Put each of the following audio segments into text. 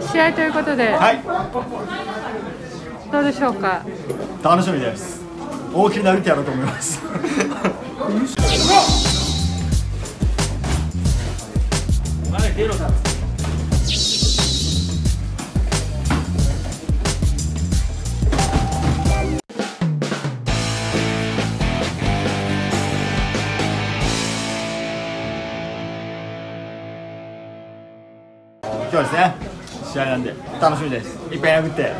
試合ということで、はい。どうでしょうか？楽しみです。大きく殴ってやろうと思います。今日はですね試合なんで楽しみです。いっぱい殴って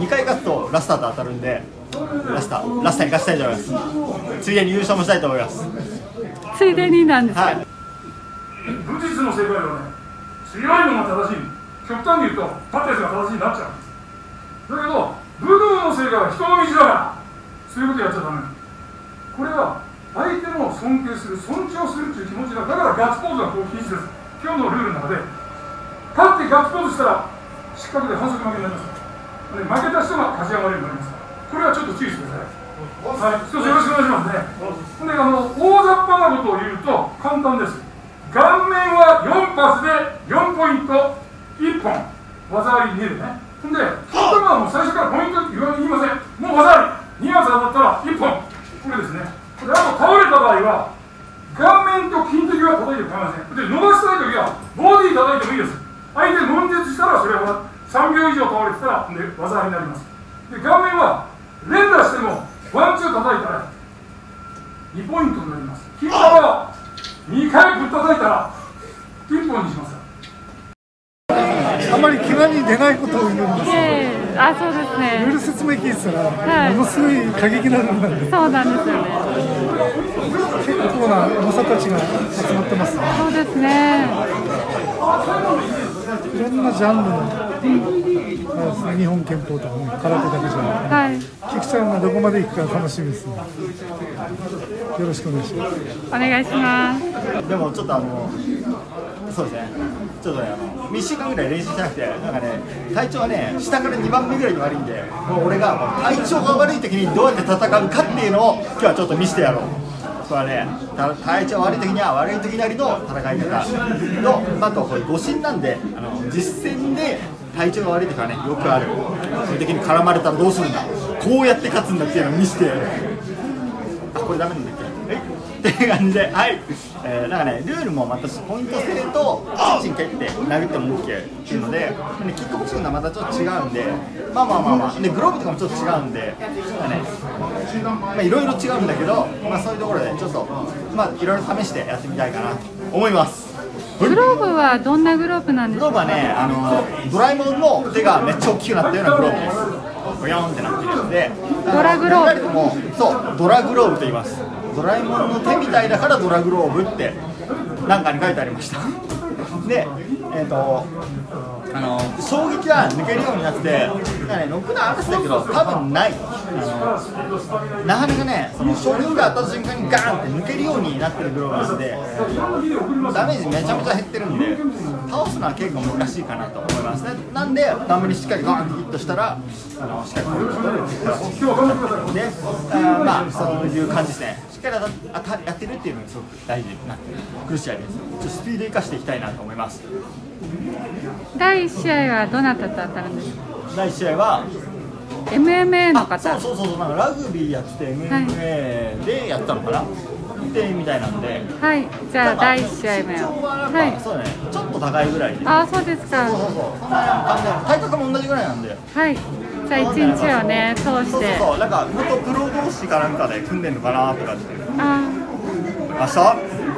2回勝つとラスターと当たるんでラスターラスターに勝ちたいと思います。ついでに優勝もしたいと思います。ついでになんですか？はい。武術の世界はね強いのが正しい。極端に言うと立ったやつが正しいになっちゃう。だけど武道の世界は人の道だからそういうことやっちゃダメ。これは相手の尊敬する尊重するっていう気持ちだだからガッツポーズがこう禁止です。今日のルールの中で勝ってガッツポーズしたら失格で反則負けになりますで負けた人が勝ち上がれるようになりますこれはちょっと注意してくださいはい、一つよろしくお願いしますね。で、あの大雑把なことを言うと簡単です。顔面は4パスで4ポイント1本技あり2でね。ほんで、本当はもう最初からポイントって言わ言いません。もう技あり2発当たったら1本。これですね。これあと倒れた場合は顔面と金敵は叩いて構いません。で、伸ばしたいときはボディ叩いてもいいです。相手悶絶したらそれは3秒以上倒れてたらで技ありになります。で、顔面は連打してもワンツー叩いたら2ポイントになります金玉は2回ぶったたいたら1本にしますあまり怪我に出ないことを言うんですええあ、そうですねルーね。ル説明聞いてたら、はいものすごい過激なルールなんでそうなんですよね。結構な猛者たちが集まってますねそうですね。いろんなジャンルの、あれですね、日本拳法とかね空手だけじゃなくてはい。菊ちゃんがどこまで行くか楽しみですねよろしくお願いしますお願いします。でもちょっとあのそうですねちょっとねあの1週間ぐらい練習しなくてなんかね体調がね下から2番目ぐらいに悪いんでもう俺がもう体調が悪い時にどうやって戦うかっていうのを今日はちょっと見せてやろうこれはね体調悪い時には悪い時なりの戦い方とあとこれ誤診なんであの実戦で体調が悪い時はねよくある。その時に絡まれたらどうするんだ。こうやって勝つんだっていうのを見せて。あこれダメなんだっけ？っていう感じではい、えー、なんかねルールもまたポイント制とチンチン蹴って殴っても OK っていうのででキックボクシングとはまたちょっと違うんでまあまあまあまあでグローブとかもちょっと違うんでまあねまあいろいろ違うんだけどまあそういうところでちょっとまあいろいろ試してやってみたいかなと思いますグローブはどんなグローブなんですか？グローブはね、あのドラえもんの手がめっちゃ大きくなったようなグローブです。ボヨンってなってるやつで、ドラグローブそう、ドラグローブと言います。ドラえもんの手みたいだからドラグローブってなんかに書いてありました。で、えっ、と。あの衝撃が抜けるようになってて、なんかね、ノックダウンあるんだけど、多分ない、あのなかなかね、その衝撃が当たった瞬間にガーンって抜けるようになってるグローブなんで、ダメージめちゃめちゃ減ってるんで、倒すのは結構難しいかなと思いますね。なんで、ダメにしっかりガーンってヒットしたら、あのしっかりポイント取るっていうで、あまあ、そういう感じですね。しっかり当たやってるっていうのがすごく大事になってくる試合です。ちょっとスピード生かしていきたいなと思います。第一試合はどなたと当たるんですか？第1試合は、MMA のあそう方？そうそうそうなんかラグビーやってて MMA でやったのかな、でみたいなんではい。じゃあ第一試合目ははい。そうだねちょっと高いぐらいであ、そうですか。そうそうそうそんな感じで体格も同じぐらいなんではい。じゃあ一日をね通そうそうして。そうなんか元プロ同士かなんかで組んでんのかなとかってあ、明日？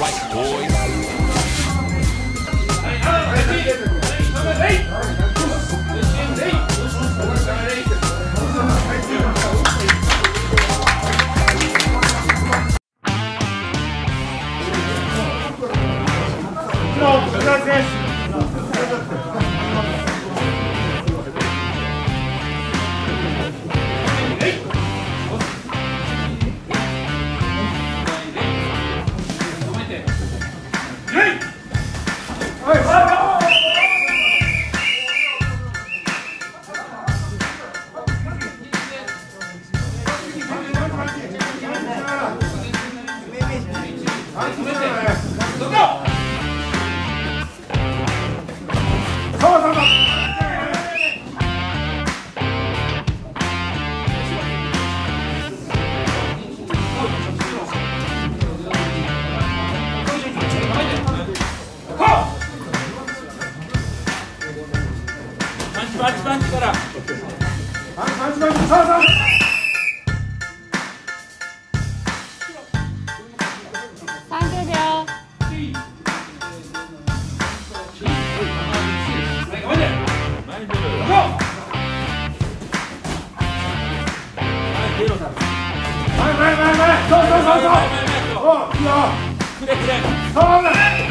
right, boys. No, no, no. そうそうそうそういいよくれくれそうだ前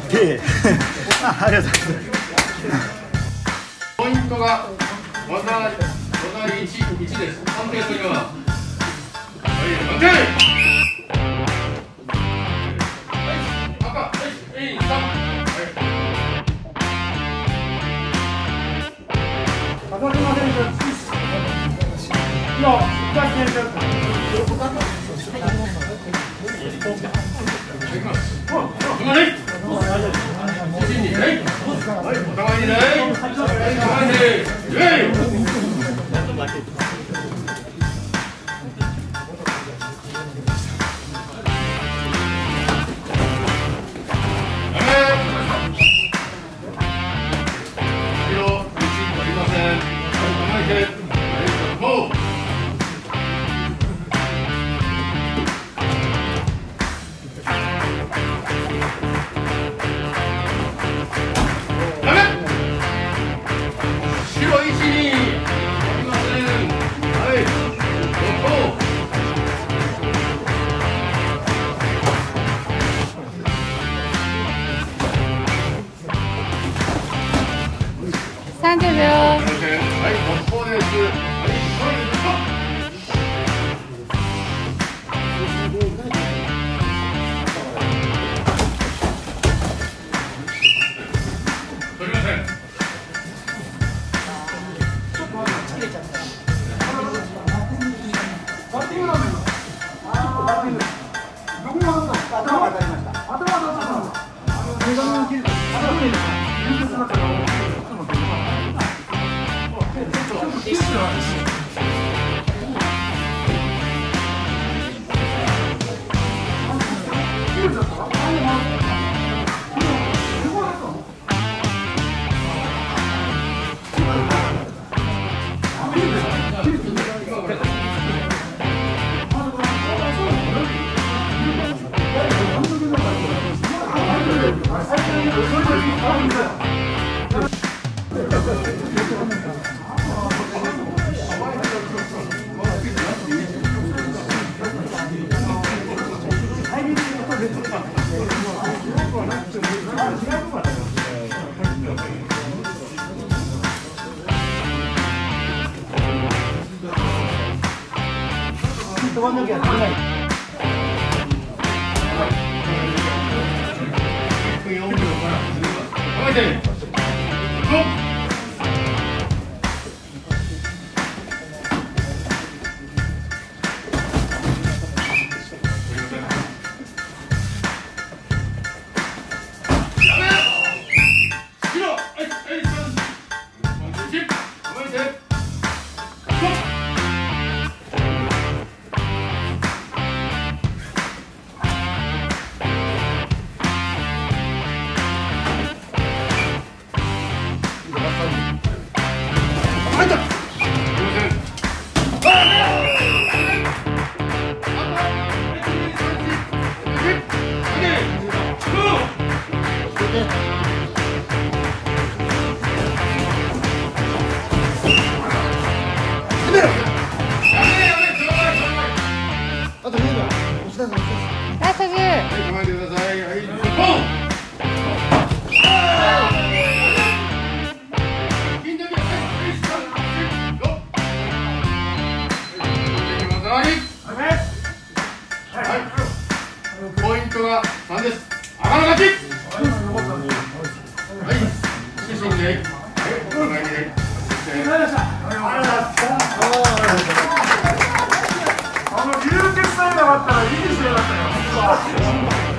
ありがとうございますポイントが技技1ですすはい。 가만히 가만히 飛ばなきゃいけない。はい。手勝負ねはいお互いにねあの流血さえなかったらいい試合だったよ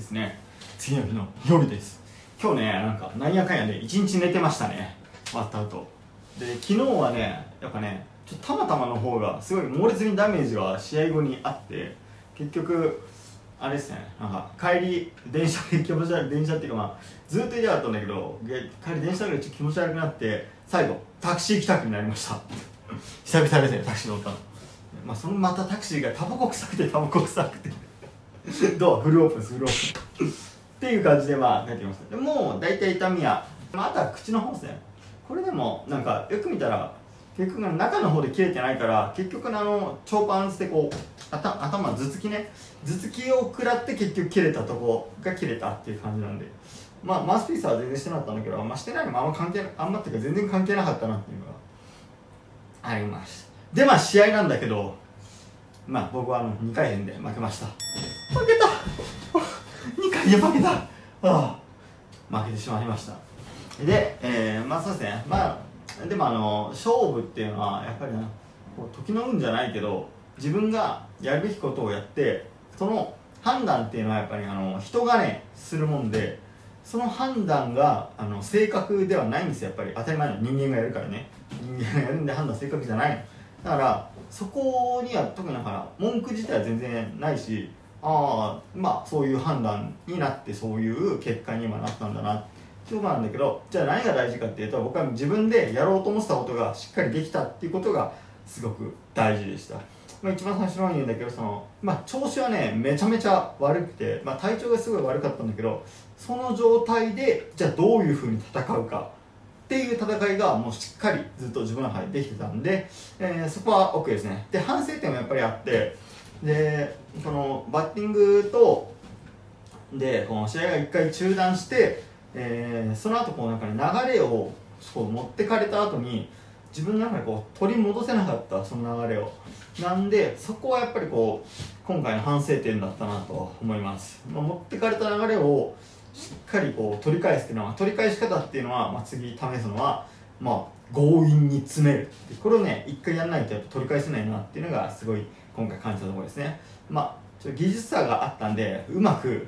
ですね。次の日の夜です。今日ねなんかなんやかんやで一日寝てましたね。終わった後。で昨日はねやっぱねちょっとたまたまの方がすごい猛烈にダメージが試合後にあって結局あれですね。なんか帰り電車で気持ち悪い電車っていうかまあずっと家だったんだけど帰り電車でちょっと気持ち悪くなって最後タクシー帰宅になりました。久々ですねタクシー乗ったの。まあそのまたタクシーがタバコ臭くてタバコ臭くて。ドアフルオープンですフルオープン。っていう感じでまあ帰ってきました。でもう大体痛みは、まあ、あとは口の方ですね。これでもなんかよく見たら結局中の方で切れてないから結局あの超パンスでこう頭頭頭突きね頭突きを食らって結局切れたとこが切れたっていう感じなんで。まあマウスピースは全然してなかったんだけど、まあ、してないのもあんま関係あんまっていうか全然関係なかったなっていうのがありました。でまあ試合なんだけどまあ僕はあの2回戦で負けました。負けた。2回で負けた。ああ。負けてしまいました。で、えー、まあそうですね。まあでもあの勝負っていうのはやっぱりなこう時の運じゃないけど自分がやるべきことをやってその判断っていうのはやっぱりあの人がねするもんでその判断があの正確ではないんですよ。やっぱり当たり前の人間がやるからね。人間がやるんで判断正確じゃないの。だからそこには特にだから文句自体は全然ないしああまあそういう判断になってそういう結果に今なったんだな。っていうことなんだけどじゃあ何が大事かっていうと僕は自分でやろうと思ってたことがしっかりできたっていうことがすごく大事でした、まあ、一番最初の方に言うんだけどその、まあ、調子はねめちゃめちゃ悪くて、まあ、体調がすごい悪かったんだけどその状態でじゃあどういうふうに戦うか。っていう戦いがもうしっかりずっと自分の中でできてたんで、えーそこは OK ですね。で反省点もやっぱりあってでこのバッティングとでこの試合が1回中断して、えーその後こうなんか、ね、流れをこう持ってかれた後に自分の中でこう取り戻せなかったその流れを。なんでそこはやっぱりこう今回の反省点だったなと思います、まあ、持ってかれた流れをしっかりこう取り返すっていうのは取り返し方っていうのは、まあ、次試すのはまあ強引に詰める。これをね一回やらないとやっぱ取り返せないなっていうのがすごい今回感じたところですね。まあちょっと技術差があったんでうまく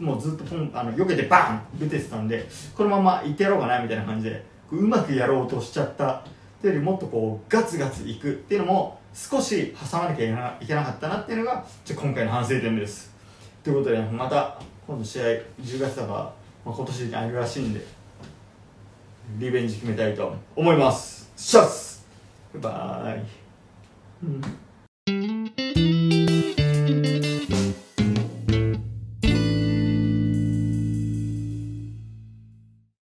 もうずっとポンあの避けてバーン打ててたんでこのままいってやろうかなみたいな感じでうまくやろうとしちゃったっていうよりもっとこうガツガツいくっていうのも少し挟まなきゃいけなかったなっていうのが今回の反省点です。ということでまた今度試合10月だから、まあ、今年あるらしいんでリベンジ決めたいと思います。シャツ!バイバイ、うん。